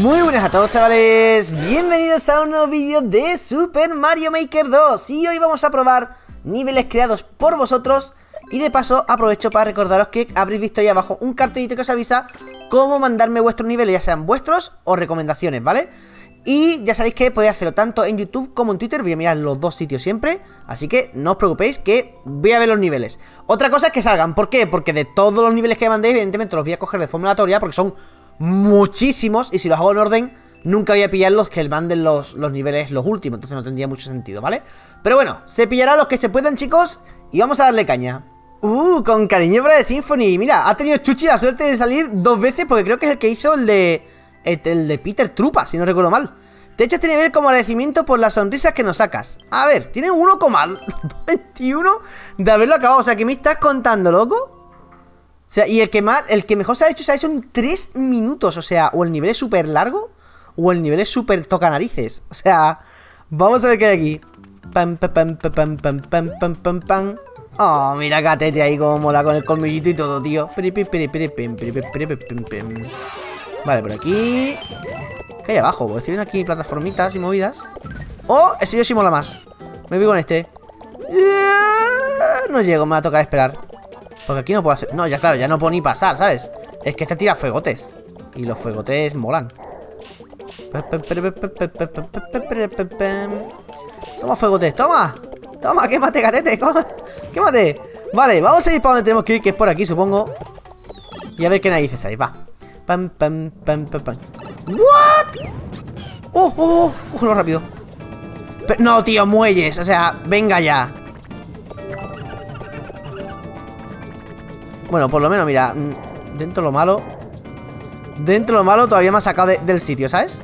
Muy buenas a todos chavales, bienvenidos a un nuevo vídeo de Super Mario Maker 2 Y hoy vamos a probar niveles creados por vosotros. Y de paso aprovecho para recordaros que habréis visto ahí abajo un cartelito que os avisa Cómo mandarme vuestros niveles, ya sean vuestros o recomendaciones, ¿vale? Y ya sabéis que podéis hacerlo tanto en YouTube como en Twitter. Voy a mirar los dos sitios siempre. Así que no os preocupéis que voy a ver los niveles. Otra cosa es que salgan, ¿por qué? Porque de todos los niveles que mandéis evidentemente los voy a coger de forma aleatoria Porque son muchísimos y si los hago en orden nunca voy a pillar los que manden los, los niveles los últimos, entonces no tendría mucho sentido, ¿vale? Pero bueno, se pillará los que se puedan, chicos, y vamos a darle caña. Uh, con cariño para de Symphony. Mira, ha tenido Chuchi la suerte de salir dos veces porque creo que es el que hizo el de el, de Peter Trupa, si no recuerdo mal. Te hecho este nivel como agradecimiento por las sonrisas que nos sacas. A ver, tiene 1,21 de haberlo acabado. O sea, que me estás contando, loco? O sea, y el que más, el que mejor se ha hecho se ha hecho en 3 minutos. O sea, o el nivel es súper largo, o el nivel es súper toca narices. O sea, vamos a ver qué hay aquí. Pam, pam, pam, pam, pam, pam, pam, pam. Oh, mira Catete ahí como mola con el colmillito y todo, tío. Vale, por aquí. ¿Qué hay abajo? Estoy viendo aquí plataformitas y movidas. ¡Oh! Ese yo sí mola más. Me voy con este. No llego, me va a tocar esperar. Porque aquí no puedo hacer... No, ya claro, ya no puedo ni pasar, ¿sabes? Es que este tira fuegotes Y los fuegotes molan Toma fuegotes, toma Toma, quémate, gatete Quémate Vale, vamos a ir para donde tenemos que ir Que es por aquí, supongo Y a ver qué narices hay, va pam, pam ¿What? Oh, oh, oh, cógelo rápido No, tío, muelles O sea, venga ya Bueno, por lo menos, mira mm, Dentro lo malo Dentro lo malo todavía me ha sacado del sitio, ¿sabes?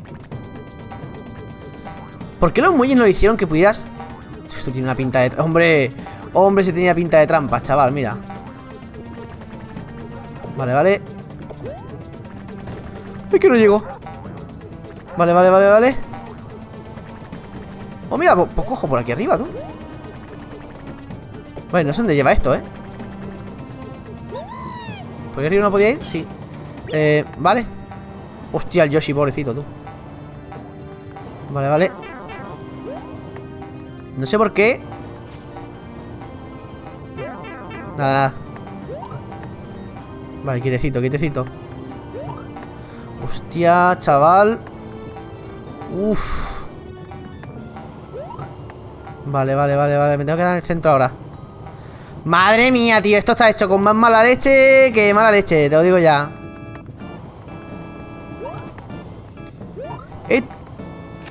¿Por qué los muelles no hicieron que pudieras...? Esto tiene una pinta de... ¡Hombre! Hombre, se tenía pinta de trampa, chaval, mira Vale, vale ¡Ay, que no llego! Vale, vale, vale, vale Oh, mira, pues, pues cojo por aquí arriba, tú Vale, no sé dónde lleva esto, ¿eh? ¿Por qué arriba no podía ir? Sí. Eh, vale. Hostia, el Yoshi, pobrecito, tú. Vale, vale. No sé por qué. Nada, nada. Vale, quietecito, quietecito. Hostia, chaval. Uf. Vale, vale, vale, vale. Me tengo que dar en el centro ahora. Madre mía, tío, esto está hecho con más mala leche que mala leche, te lo digo ya.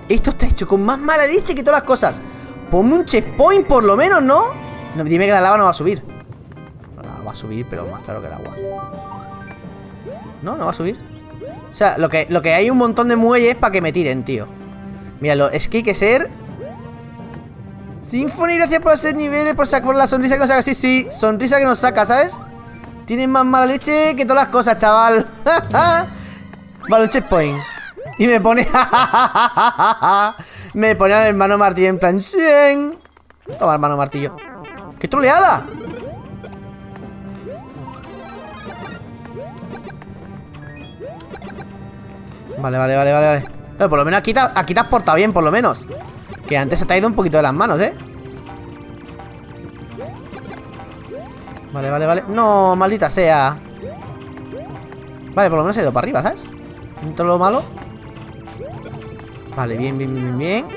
Esto está hecho con más mala leche que todas las cosas. Ponme un checkpoint por lo menos, ¿no? dime que la lava no va a subir. No, Va a subir, pero más claro que el agua. No, no va a subir. O sea, lo que, lo que hay un montón de muelles para que me tiren, tío. Míralo, es que hay que ser Symphony, gracias por hacer niveles, por sacar la sonrisa que nos saca. Sí, sí, sonrisa que nos saca, ¿sabes? Tienen más mala leche que todas las cosas, chaval. vale, un checkpoint. Y me pone... me pone al hermano martillo en plan... Toma, hermano martillo. ¡Qué troleada! Vale, vale, vale, vale, vale. por lo menos aquí aquí te has portado bien, por lo menos. Que antes se te ha ido un poquito de las manos, ¿eh? Vale, vale, vale. No, maldita sea. Vale, por lo menos he ido para arriba, ¿sabes? Dentro lo malo. Vale, bien, bien, bien, bien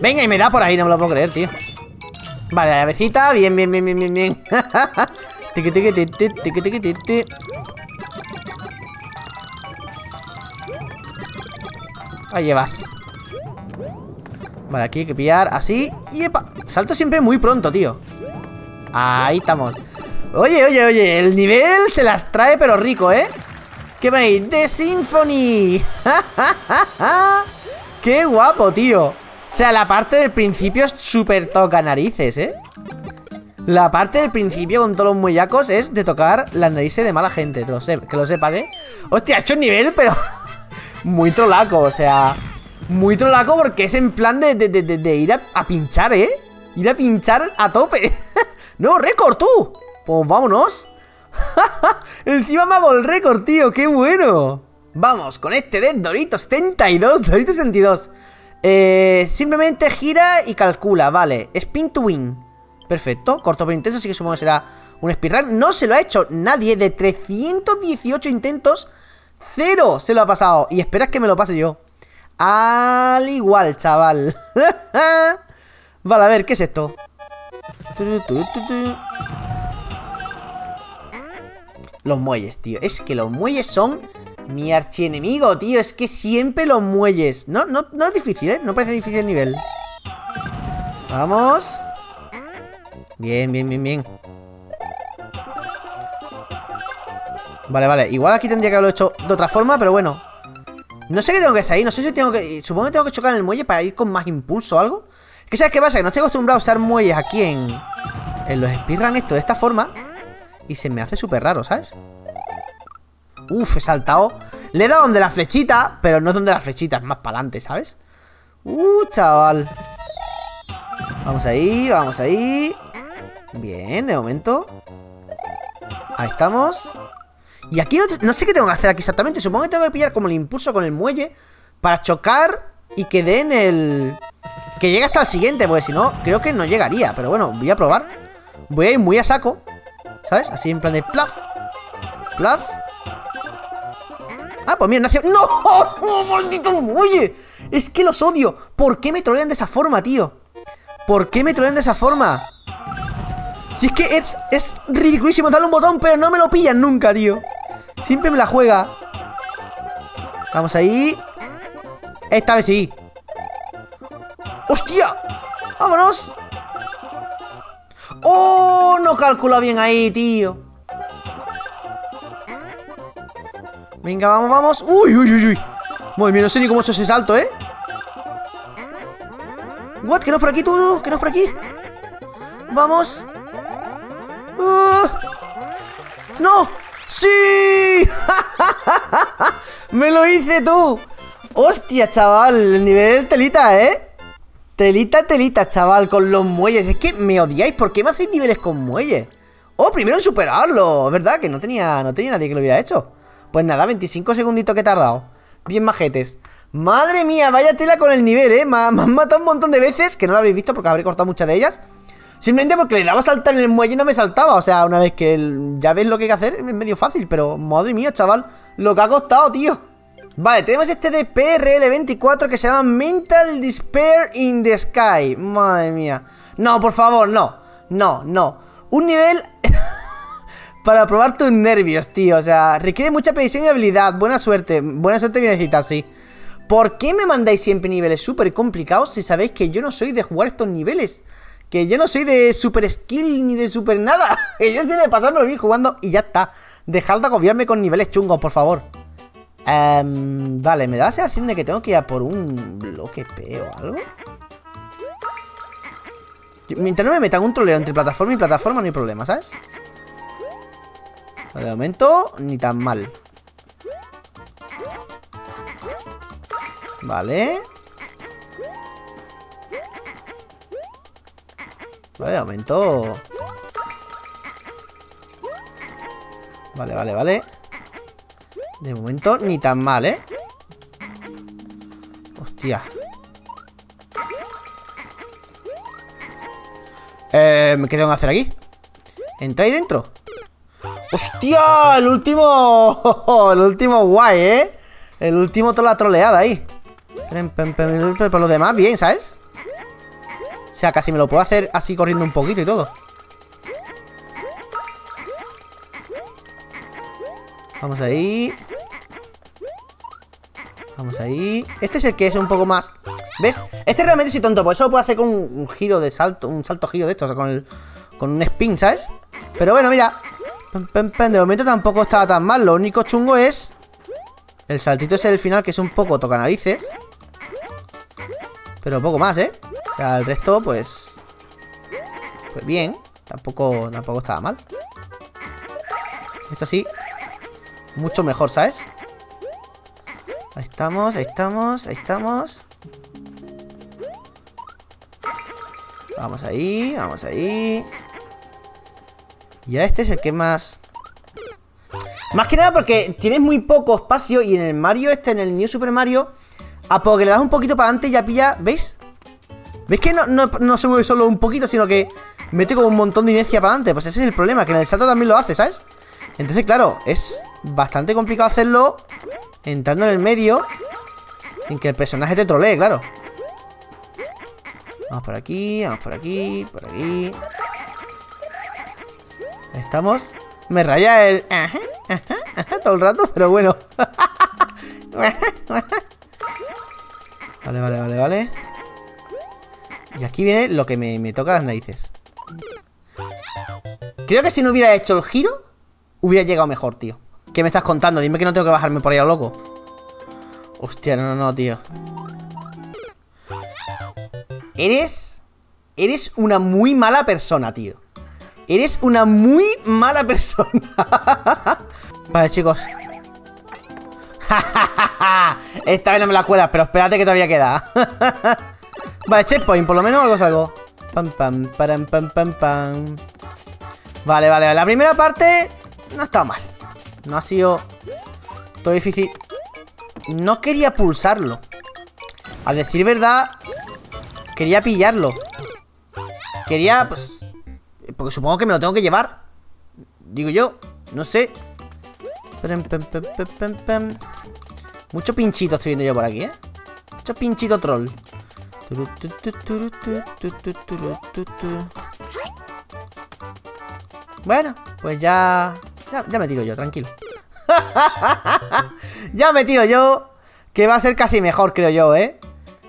Venga, y me da por ahí, no me lo puedo creer, tío. Vale, la lavecita, bien, bien, bien, bien, bien, bien. Tiki, tiki, tiki, tiki, tiki, tiki Ahí llevas Vale, aquí hay que pillar así Y epa, salto siempre muy pronto, tío Ahí estamos Oye, oye, oye, el nivel se las trae pero rico, ¿eh? ¿Qué veis? ¡The Symphony! ¡Qué guapo, tío! O sea, la parte del principio es súper toca narices, ¿eh? La parte del principio con todos los muellacos es de tocar las narices de mala gente, lo, que lo sepan, ¿eh? Hostia, ha hecho un nivel, pero... muy trolaco, o sea... Muy trolaco porque es en plan de, de, ir a, pinchar, ¿eh? Ir a pinchar a tope. ¡No, récord, tú! Pues vámonos. Encima me hago el récord, tío. ¡Qué bueno! Vamos, con este de Doritos 72, Doritos 72. Eh, simplemente gira y calcula, vale. Spin to win. Perfecto, corto pero intenso, así que supongo que será un speedrun. No se lo ha hecho nadie de 318 intentos. Cero se lo ha pasado. Y esperas que me lo pase yo. Al igual, chaval. vale, a ver, ¿qué es esto? Los muelles, tío. Es que los muelles son mi archienemigo, tío. Es que siempre los muelles. No, no, no es difícil, ¿eh? No parece difícil el nivel. Vamos. Bien, bien, bien, bien. Vale, vale. Igual aquí tendría que haberlo hecho de otra forma, pero bueno. No sé qué tengo que hacer ahí. No sé si tengo que... Supongo que tengo que chocar en el muelle para ir con más impulso o algo. ¿Qué sabes qué pasa? Que no estoy acostumbrado a usar muelles aquí en... En los speedrun esto de esta forma. Y se me hace súper raro, ¿sabes? Uf, he saltado. Le he dado donde la flechita, pero no donde la flechita, es más para adelante, ¿sabes? Uh, chaval. Vamos ahí, vamos ahí. Bien, de momento. Ahí estamos. Y aquí no, sé qué tengo que hacer aquí exactamente. Supongo que tengo que pillar como el impulso con el muelle para chocar y que den el... Que llegue hasta el siguiente, porque si no, creo que no llegaría. Pero bueno, voy a probar. Voy a ir muy a saco. ¿Sabes? Así en plan de plaf. Plaf. Ah, pues mira, nació... ¡No! ¡Oh, maldito muelle! Es que los odio. ¿Por qué me trolean de esa forma, tío? ¿Por qué me trolean de esa forma? Si es que es, es ridiculísimo darle un botón, pero no me lo pillan nunca, tío. Siempre me la juega. Vamos ahí. Esta vez sí. ¡Hostia! ¡Vámonos! ¡Oh! No calcula bien ahí, tío. Venga, vamos, vamos. ¡Uy, uy, uy, uy! Muy bien, no sé ni cómo es ese salto, ¿eh? ¿What? ¿Que no es por aquí tú? ¿Que no es por aquí? Vamos. Uh. ¡No! ¡Sí! ¡Me lo hice tú! ¡Hostia, chaval! El nivel telita, ¿eh? Telita, telita, chaval, con los muelles. Es que me odiáis. ¿Por qué me hacéis niveles con muelles? Oh, primero en superarlo. ¿Verdad? Que no tenía, no tenía nadie que lo hubiera hecho. Pues nada, 25 segunditos que he tardado. Bien majetes. Madre mía, vaya tela con el nivel, ¿eh? Me, han matado un montón de veces, que no lo habréis visto porque habré cortado muchas de ellas. Simplemente porque le daba saltar en el muelle y no me saltaba. O sea, una vez que ya ves lo que hay que hacer, es medio fácil. Pero, madre mía, chaval, lo que ha costado, tío. Vale, tenemos este de PRL24 que se llama Mental Despair in the Sky. Madre mía. No, por favor, no. No, no. Un nivel... para probar tus nervios, tío. O sea, requiere mucha precisión y habilidad. Buena suerte. Buena suerte bien necesitas, sí. ¿Por qué me mandáis siempre niveles súper complicados si sabéis que yo no soy de jugar estos niveles? Que yo no soy de super skill ni de super nada. Que yo soy de pasarme bien jugando y ya está. Dejad de agobiarme con niveles chungos, por favor. Um, vale, me da la sensación de que tengo que ir a por un bloque P o algo. Mientras no me metan un troleo entre plataforma y plataforma, no hay problema, ¿sabes? De momento, ni tan mal. Vale. Vale, momento... Vale, vale, vale. De momento ni tan mal, ¿eh? Hostia. Eh, ¿Qué tengo que hacer aquí? ¿Entra ahí dentro? ¡Hostia! El último... El último guay, ¿eh? El último toda la troleada ahí. Pero lo demás, bien, ¿sabes? O sea, casi me lo puedo hacer así corriendo un poquito y todo. Vamos ahí. Vamos ahí. Este es el que es un poco más... ¿Ves? Este realmente soy tonto, por eso lo puedo hacer con un, giro de salto, un salto giro de esto, o sea, con, el, con un spin, ¿sabes? Pero bueno, mira. De momento tampoco estaba tan mal. Lo único chungo es... El saltito es el final, que es un poco toca narices. Pero poco más, ¿eh? El resto, pues... Pues bien. Tampoco, tampoco estaba mal. Esto sí. Mucho mejor, ¿sabes? Ahí estamos, ahí estamos, ahí estamos. Vamos ahí, vamos ahí. Y ahora este es el que más... Más que nada porque tienes muy poco espacio y en el Mario este, en el New Super Mario, a poco que le das un poquito para adelante ya pilla, ¿veis? ¿Veis que no, no, se mueve solo un poquito, sino que mete como un montón de inercia para adelante? Pues ese es el problema, que en el salto también lo hace, ¿sabes? Entonces, claro, es bastante complicado hacerlo entrando en el medio sin que el personaje te trolee, claro. Vamos por aquí, vamos por aquí, por aquí. estamos. Me raya el... todo el rato, pero bueno. Vale, vale, vale, vale. Y aquí viene lo que me, me toca las narices. Creo que si no hubiera hecho el giro, hubiera llegado mejor, tío. ¿Qué me estás contando? Dime que no tengo que bajarme por ahí a loco. Hostia, no, no, tío. Eres... Eres una muy mala persona, tío. Eres una muy mala persona. vale, chicos. Esta vez no me la cuelas, pero espérate que todavía queda. vale, checkpoint, por lo menos algo salgo. Pam, pam, pam, pam, pam, pam. Vale, vale, la primera parte no ha estado mal. No ha sido todo difícil. No quería pulsarlo. A decir verdad, quería pillarlo. Quería, pues... Porque supongo que me lo tengo que llevar. Digo yo, no sé. Mucho pinchito estoy viendo yo por aquí, ¿eh? Mucho pinchito troll. Bueno, pues ya, ya... me tiro yo, tranquilo. ya me tiro yo. Que va a ser casi mejor, creo yo, ¿eh?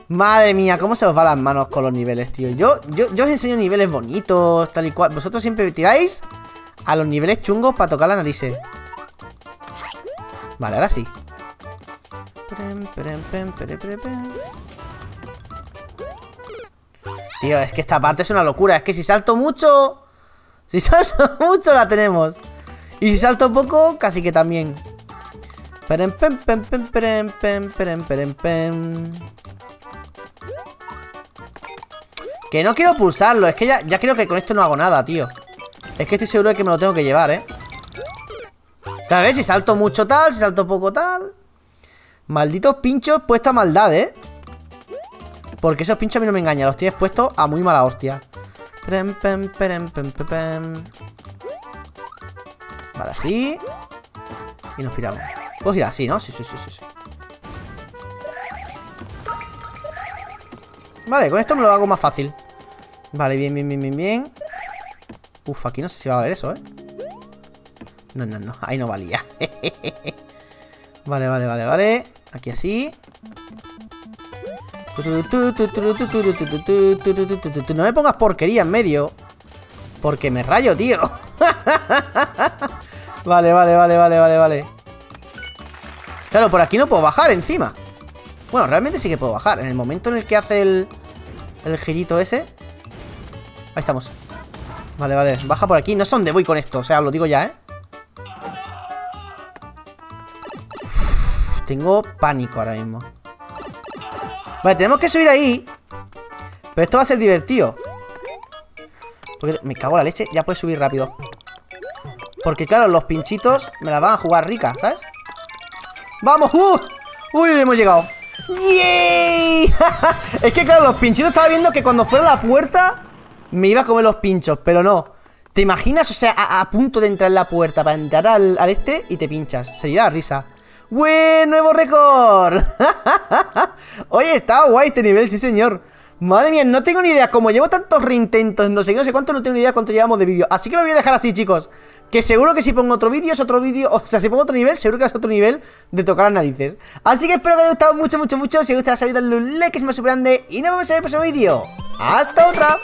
Madre mía, cómo se os va las manos con los niveles, tío. Yo, yo, yo os enseño niveles bonitos, tal y cual. Vosotros siempre tiráis a los niveles chungos para tocar la nariz. Vale, ahora sí. Tío, es que esta parte es una locura. Es que si salto mucho... Si salto mucho la tenemos. Y si salto poco, casi que también. Que no quiero pulsarlo. Es que ya, ya creo que con esto no hago nada, tío. Es que estoy seguro de que me lo tengo que llevar, ¿eh? Claro, a ver, si salto mucho tal, si salto poco tal. Malditos pinchos puesta maldad, ¿eh? Porque esos pinchos a mí no me engañan. Los tienes puestos a muy mala hostia. Vale, así. Y nos piramos. Puedo girar así, ¿no? Sí, sí, sí, sí, sí. Vale, con esto me lo hago más fácil. Vale, bien, bien, bien, bien, bien. Uf, aquí no sé si va a haber eso, ¿eh? No, no, no. Ahí no valía. vale, vale, vale, vale. Aquí así. No me pongas porquería en medio. Porque me rayo, tío. vale, vale, vale, vale, vale, vale. Claro, por aquí no puedo bajar encima. Bueno, realmente sí que puedo bajar. En el momento en el que hace el, el girito ese. Ahí estamos. Vale, vale. Baja por aquí. No sé dónde voy con esto. O sea, lo digo ya, ¿eh? tengo pánico ahora mismo. Vale, tenemos que subir ahí. Pero esto va a ser divertido. Porque me cago en la leche. Ya puedes subir rápido. Porque claro, los pinchitos me la van a jugar rica, ¿sabes? ¡Vamos! ¡Uh! ¡Uy! Hemos llegado. ¡Yay! es que claro, los pinchitos estaba viendo que cuando fuera la puerta me iba a comer los pinchos, pero no. ¿Te imaginas? O sea, a, punto de entrar en la puerta para entrar al, al este y te pinchas. Sería la risa. ¡Buen nuevo récord! Oye, está guay este nivel, sí señor. Madre mía, no tengo ni idea. Como llevo tantos reintentos, no sé, no sé cuánto, no tengo ni idea cuánto llevamos de vídeo. Así que lo voy a dejar así, chicos. Que seguro que si pongo otro vídeo es otro vídeo. O sea, si pongo otro nivel, seguro que es otro nivel de tocar las narices. Así que espero que os haya gustado mucho, mucho, mucho. Si os gusta, sabéis darle un like, es más grande. Y nos vemos en el próximo vídeo. ¡Hasta otra!